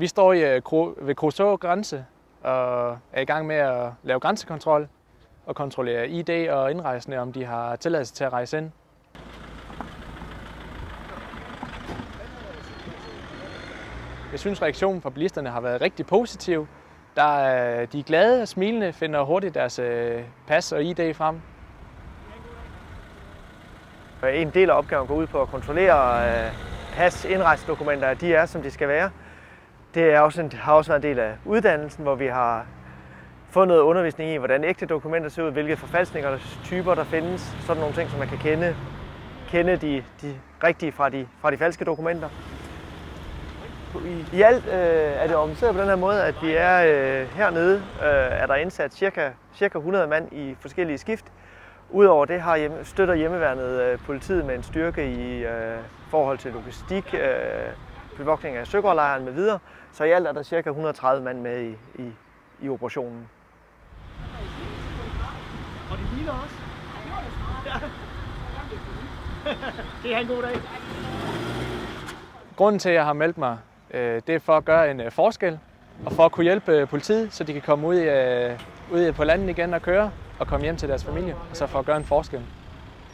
Vi står i, øh, ved Kroså grænse og er i gang med at lave grænsekontrol og kontrollere ID og indrejsende, om de har tilladelse til at rejse ind. Jeg synes, reaktionen fra bilisterne har været rigtig positiv. Der er, de er glade og smilende, finder hurtigt deres øh, pas og ID frem. En del af opgaven går ud på at kontrollere øh, pas, indrejsedokumenter, at de er, som de skal være. Det er også en, har også været en del af uddannelsen, hvor vi har fået noget undervisning i, hvordan ægte dokumenter ser ud, hvilke forfalskninger, typer der findes, sådan nogle ting, som man kan kende, kende de, de rigtige fra de, fra de falske dokumenter. I, i alt øh, er det organiseret på den her måde, at vi er øh, hernede, øh, er der indsat cirka, cirka 100 mand i forskellige skift. Udover det har hjemme, støtter hjemmeværnet øh, politiet med en styrke i øh, forhold til logistik, øh, bevogtning af søgårdlejren med videre. Så i alt er der cirka 130 mand med i, i, i operationen. Og det ligner også. Ja. Det er en god dag. Grunden til, at jeg har meldt mig, øh, det er for at gøre en øh, forskel og for at kunne hjælpe øh, politiet, så de kan komme ud, ud på landet igen og køre og komme hjem til deres familie, og så for at gøre en forskel.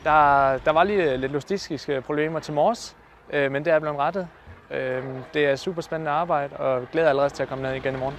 Der, der var lige lidt logistiske problemer til morges, øh, men det er blevet rettet. Øhm, det er super spændende arbejde, og jeg glæder allerede til at komme ned igen i morgen.